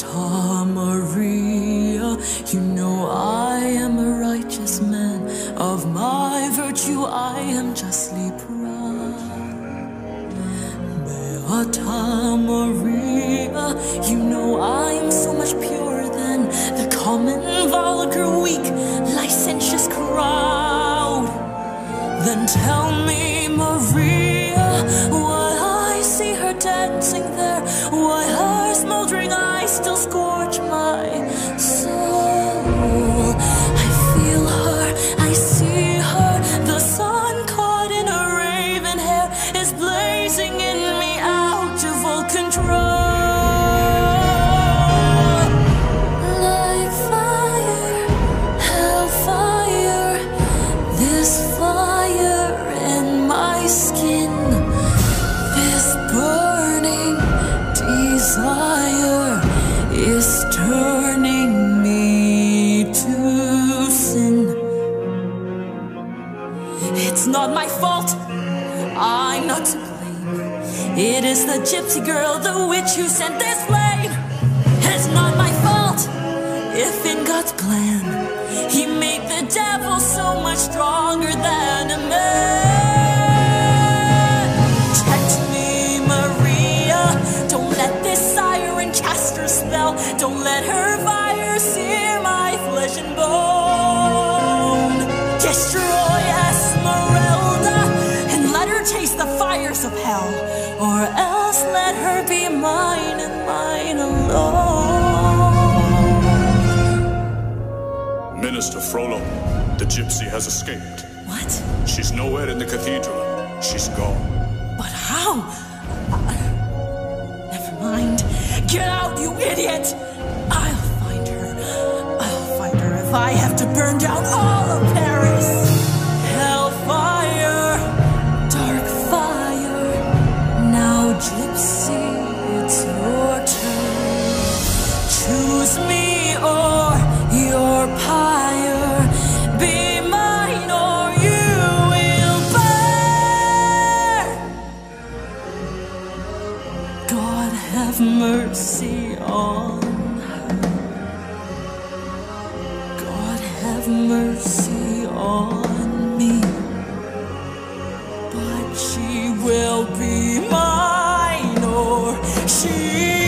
Santa Maria, you know I am a righteous man. Of my virtue I am justly proud. Beata Maria, you know I am so much purer than the common, vulgar, weak, licentious crowd. Then tell me, Maria, why I see her dancing there scorch my soul. I feel her, I see her, the sun caught in her raven hair is blazing in me out of all control. Like fire, hellfire, this fire in my skin, this burning desire is turning me to sin. It's not my fault. I'm not to blame. It is the gypsy girl, the witch who sent this flame. It's not my fault. If in God's plan, fires of hell, or else let her be mine and mine alone. Minister Frollo, the gypsy has escaped. What? She's nowhere in the cathedral. She's gone. But how? Uh, Never mind. Get out, you idiot! I'll find her. I'll find her if I have to burn down all of Paris. Choose me or your pyre. Be mine or you will burn. God have mercy on her. God have mercy on me. But she will be mine or she